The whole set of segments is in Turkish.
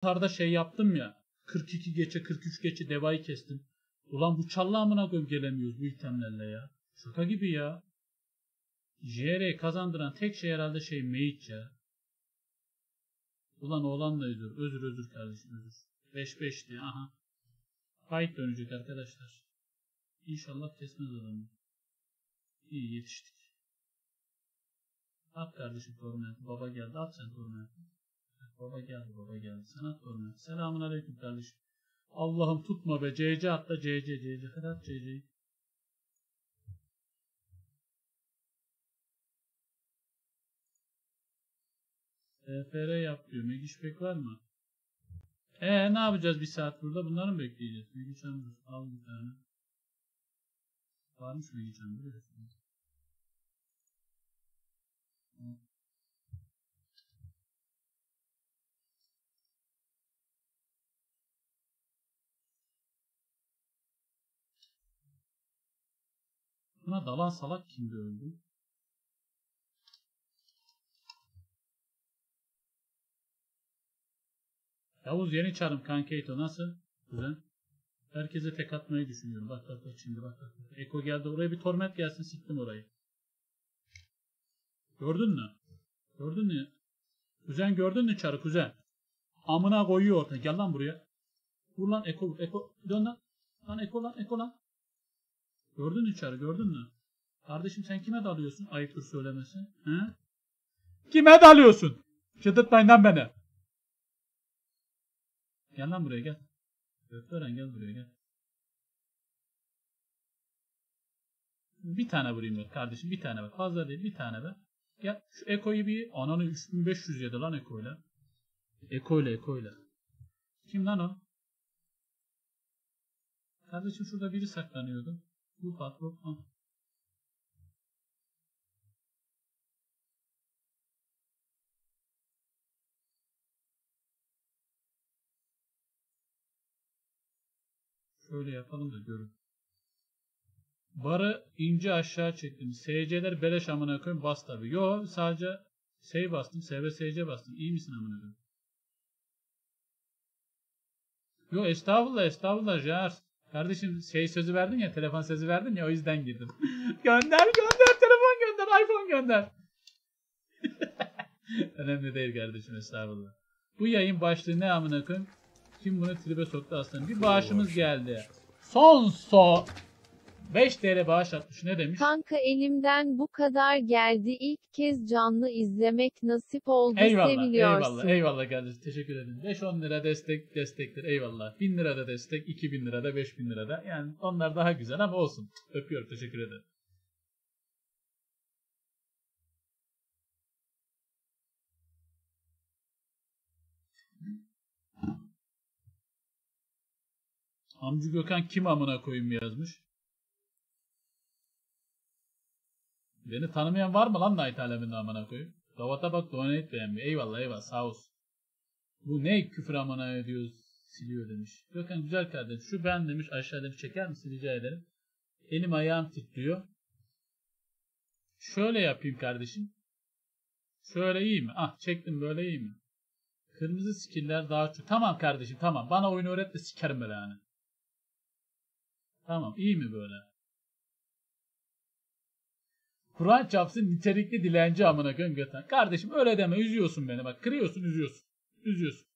Tarda şey yaptım ya. 42 geçe 43 geçe devayı kestim. Ulan bu çalla amına koyayım gelemiyoruz bu itemlerle ya. Şaka gibi ya. JR kazandıran tek şey herhalde şey mage ya. Ulan oğlan da özür. Özür özür kardeşim özür. 5-5 diye aha. Fight dönecek arkadaşlar. İnşallah kesmez adamı. İyi yetiştik. At kardeşim torment. Baba geldi. At sen torment. Baba geldi baba geldi. Sen at torment. Selamun aleyküm kardeşim. Allah'ım tutma be. CC atla CC CC. Hadi at CC'yi. TFR yap diyor. Megişbek var mı? Ee ne yapacağız bir saat burada? Bunları mı bekleyeceğiz? Megiçan dur. Al bir tane. Varmış Megiçan dur. Buna dalan salak kimdi öldü? Yavuz yeni çarım Kankeyto nasıl? Güzel. Herkese tek atmayı düşünüyorum. Bak bak bak şimdi bak bak. Eko geldi oraya bir torment gelsin siktim orayı. Gördün mü? Gördün mü? Kuzen gördün mü çarı kuzen? Amına koyuyor orta. Gel lan buraya. Vur lan Eko. Eko. Dön lan. Lan Eko lan Eko lan. Gördün çarı gördün mü? Kardeşim sen kime dalıyorsun? Ayıptır söylemesi. He? Kime dalıyorsun? Çıldırtmayın beni. Gel lan buraya gel. Gökdelen gel buraya gel. Bir tane vurayım bak kardeşim. Bir tane bak. Fazla değil. Bir tane bak. Gel. Şu Eko'yu bir. Ananı 3500 yedi lan Eko'yla. Eko'yla Eko'yla. Kim lan o? Kardeşim şurada biri saklanıyordu. Bu. Ha. Şöyle yapalım da görün. Barı ince aşağı çektim. SC'ler beleş amına koyayım bas tabi. Yo sadece şey bastım. SV SC bastım. İyi misin amına koyayım? Yo estağfurullah estağfurullah Jar. Kardeşim şey sözü verdin ya telefon sözü verdin ya o yüzden girdim. gönder gönder telefon gönder iPhone gönder. Önemli değil kardeşim estağfurullah. Bu yayın başlığı ne amına koyayım? Kim bunu tribe soktu aslında? Bir bağışımız geldi. Son so 5 TL bağış atmış. Ne demiş? Kanka elimden bu kadar geldi. İlk kez canlı izlemek nasip oldu. Eyvallah, Seviliyorsun. eyvallah, eyvallah kardeşim. Teşekkür ederim. 5-10 lira destek destektir. Eyvallah. 1000 lira da destek, 2000 lira da, 5000 lira da. Yani onlar daha güzel ama olsun. Öpüyorum. Teşekkür ederim. Amcu Gökhan kim amına koyayım yazmış. Beni tanımayan var mı lan Night aleminde amına koyayım? Davata bak donate beğenmiyor. Eyvallah eyvallah sağ olsun. Bu ne küfür amına ediyoruz siliyor demiş. Gökhan güzel kardeşim şu ben demiş aşağı demiş çeker misin rica ederim. Elim ayağım titriyor. Şöyle yapayım kardeşim. Şöyle iyi mi? Ah çektim böyle iyi mi? Kırmızı skiller daha çok. Tamam kardeşim tamam. Bana oyunu öğret de sikerim böyle yani. Tamam iyi mi böyle? Kur'an çapsın nitelikli dilenci amına koyayım. Kardeşim öyle deme üzüyorsun beni bak kırıyorsun üzüyorsun. Üzüyorsun.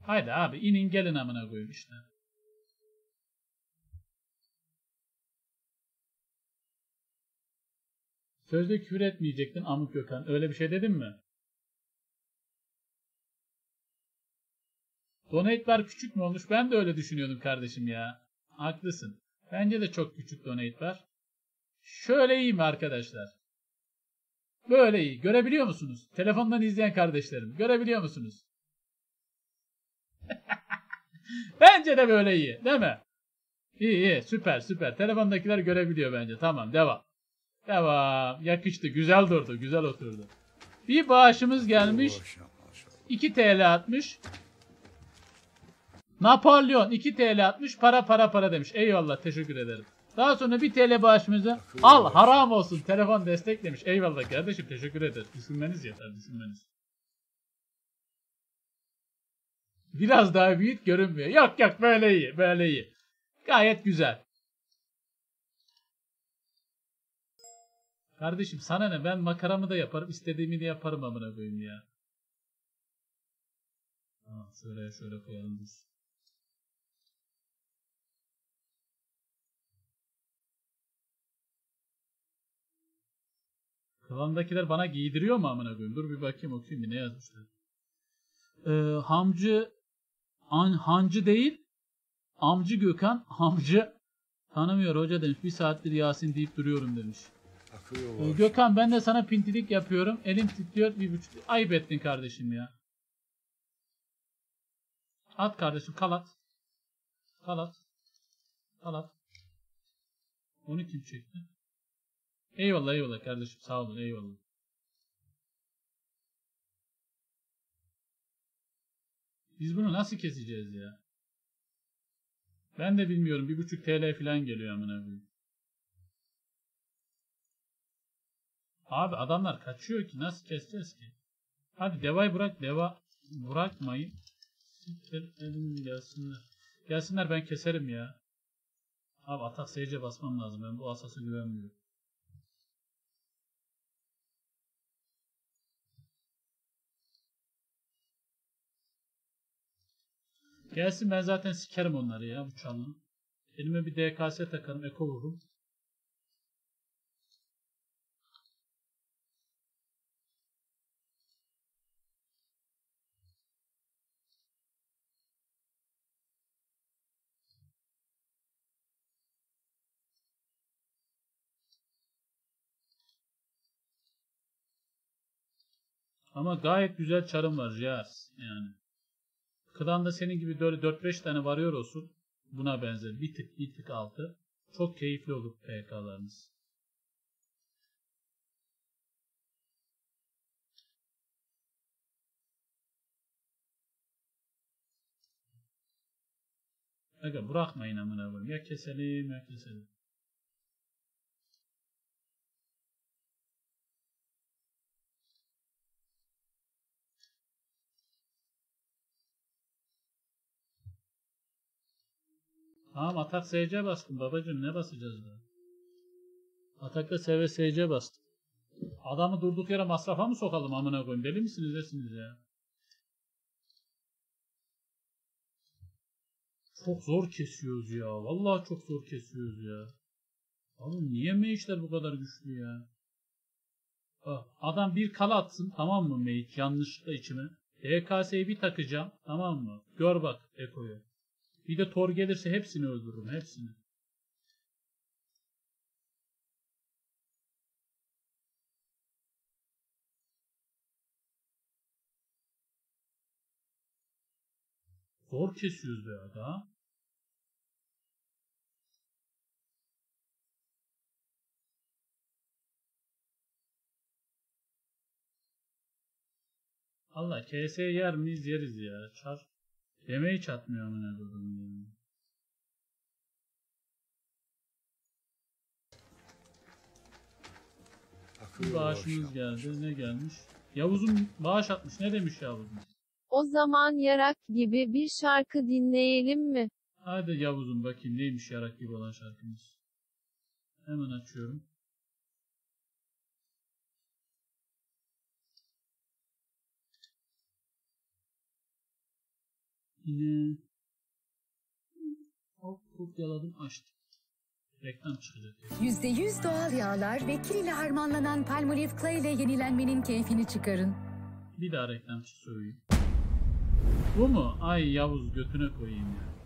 Haydi abi inin gelin amına koyayım işte. Sözde küfür etmeyecektin amık Gökhan. Öyle bir şey dedim mi? Donate'lar küçük mü olmuş? Ben de öyle düşünüyordum kardeşim ya. Haklısın. Bence de çok küçük donate'lar. Şöyle iyi mi arkadaşlar? Böyle iyi. Görebiliyor musunuz? Telefondan izleyen kardeşlerim. Görebiliyor musunuz? bence de böyle iyi. Değil mi? İyi iyi. Süper süper. Telefondakiler görebiliyor bence. Tamam devam. Devam. Yakıştı. Güzel durdu. Güzel oturdu. Bir bağışımız gelmiş. 2 TL atmış. Napolyon 2 TL atmış. Para para para demiş. Eyvallah teşekkür ederim. Daha sonra 1 TL bağışımızı al haram olsun telefon destek demiş. Eyvallah kardeşim teşekkür ederim. Düşünmeniz yeter düşünmeniz. Biraz daha büyüt görünmüyor. Yok yok böyle iyi. Böyle iyi. Gayet güzel. Kardeşim sana ne? Ben makaramı da yaparım. istediğimi de yaparım amına koyayım ya. Tamam şöyle şöyle koyalım biz. Kıvamdakiler bana giydiriyor mu amına koyayım? Dur bir bakayım okuyayım bir ne yazmışlar. Ee, hamcı an, hancı değil amcı Gökhan hamcı tanımıyor hoca demiş. Bir saattir Yasin deyip duruyorum demiş. Ee. Gökhan ben de sana pintilik yapıyorum. Elim titriyor bir buçuk. Ayıp ettin kardeşim ya. At kardeşim kalat. Kalat. Kalat. Onu kim çekti? Eyvallah eyvallah kardeşim sağ olun eyvallah. Biz bunu nasıl keseceğiz ya? Ben de bilmiyorum. Bir buçuk TL falan geliyor amına koyayım. Abi adamlar kaçıyor ki nasıl keseceğiz ki? Hadi devayı bırak deva bırakmayın. Gelsinler. Gelsinler ben keserim ya. Abi atak seyirce basmam lazım. Ben bu asasa güvenmiyorum. Gelsin ben zaten sikerim onları ya çalını. Elime bir DKS takarım, eko vururum. Ama gayet güzel çarım var Jars yani. Klanda senin gibi böyle 4-5 tane varıyor olsun. Buna benzer. Bir tık bir tık altı. Çok keyifli olur PK'larınız. Aga bırakmayın amına koyayım. Ya keselim ya keselim. Tamam atak SC bastım babacım ne basacağız daha? Atakta SV SC bastım. Adamı durduk yere masrafa mı sokalım amına koyayım? Deli misiniz nesiniz ya? Çok zor kesiyoruz ya. Vallahi çok zor kesiyoruz ya. Oğlum niye mage'ler bu kadar güçlü ya? Bak, adam bir kala atsın tamam mı mage yanlışlıkla içime. DKS'yi bir takacağım tamam mı? Gör bak Eko'yu. Bir de Thor gelirse hepsini öldürürüm. Hepsini. Zor kesiyoruz be aga. Allah KS yer miyiz yeriz ya. Çar. Yemeği çatmıyor amına koyduğum ya. Bir bağışımız geldi. Ne gelmiş? Yavuz'un bağış atmış. Ne demiş Yavuz'un? O zaman yarak gibi bir şarkı dinleyelim mi? Hadi Yavuz'un bakayım neymiş yarak gibi olan şarkımız. Hemen açıyorum. Yine hop kopyaladım açtım. Reklam çıkacak. ya. %100 doğal yağlar ve kil ile harmanlanan Palmolive Clay ile yenilenmenin keyfini çıkarın. Bir daha reklam söyleyeyim. Bu mu? Ay Yavuz götüne koyayım ya.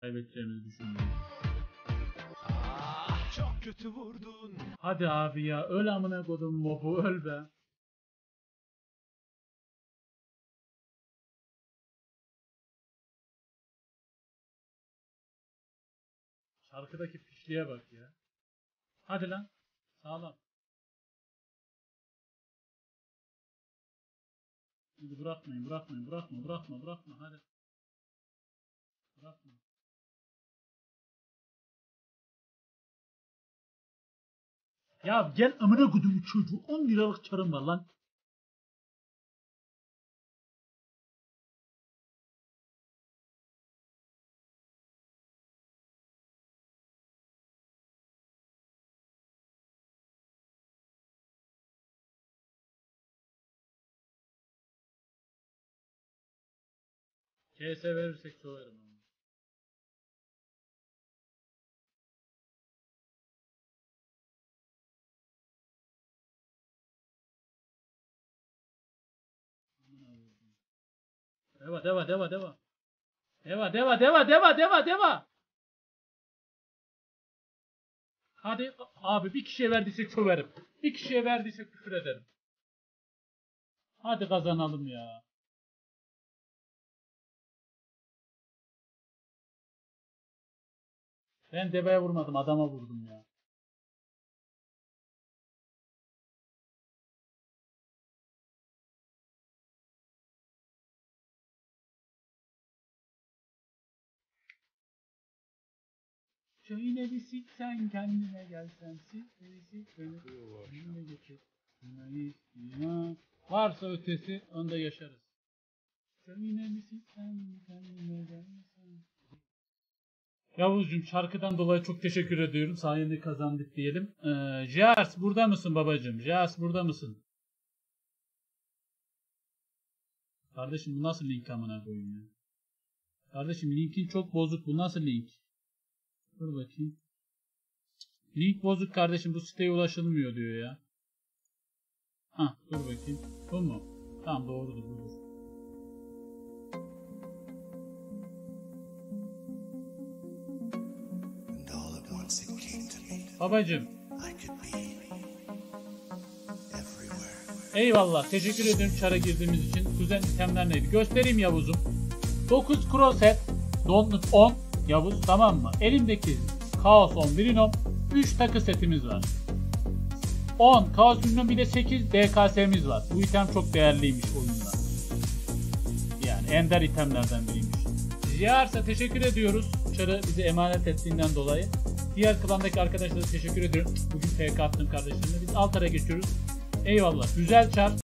Kaybedeceğimizi düşünmüyorum. Ah, çok kötü vurdun. Hadi abi ya öl amına kodum mobu öl be. Şarkıdaki pişliğe bak ya. Hadi lan. Sağlam. Hadi bırakmayın, bırakmayın, bırakma, bırakma, bırakma, hadi. Bırakma. Ya gel amına kodumu çocuğu 10 liralık çarım var lan. KS verirsek söverim Deva deva deva deva. Deva deva deva deva deva deva. Hadi abi bir kişiye verdiyse söverim. Bir kişiye verdiyse küfür ederim. Hadi kazanalım ya. Ben deveye vurmadım adama vurdum ya. Şöyle bir sit sen kendine gelsen sit beni sit beni kendine getir. Dünyayı ya. Varsa ötesi onda yaşarız. Şöyle bir sit sen kendine gelsen. Yavuzcuğum şarkıdan dolayı çok teşekkür ediyorum. Sayende kazandık diyelim. Ee, Jars burada mısın babacığım? Jars burada mısın? Kardeşim bu nasıl link amına koyayım ya? Kardeşim linkin çok bozuk. Bu nasıl link? Dur bakayım. Link bozuk kardeşim. Bu siteye ulaşılmıyor diyor ya. Ha dur bakayım. Bu mu? Tamam doğrudur budur. Everywhere. Eyvallah. Teşekkür ederim çara girdiğimiz için. Kuzen itemler neydi? Göstereyim Yavuz'um. 9 crosshead. Donluk 10. Yavuz tamam mı? Elimdeki Chaos 10 Brinom. 3 takı setimiz var. 10 Chaos Brinom bir de 8 DKS'miz var. Bu item çok değerliymiş oyunda. Yani ender itemlerden biriymiş. Ziyars'a teşekkür ediyoruz. Çarı bize emanet ettiğinden dolayı. Diğer klandaki arkadaşlara teşekkür ediyorum. Bugün PK attım kardeşlerimle. Biz alt ara geçiyoruz. Eyvallah. Güzel çar.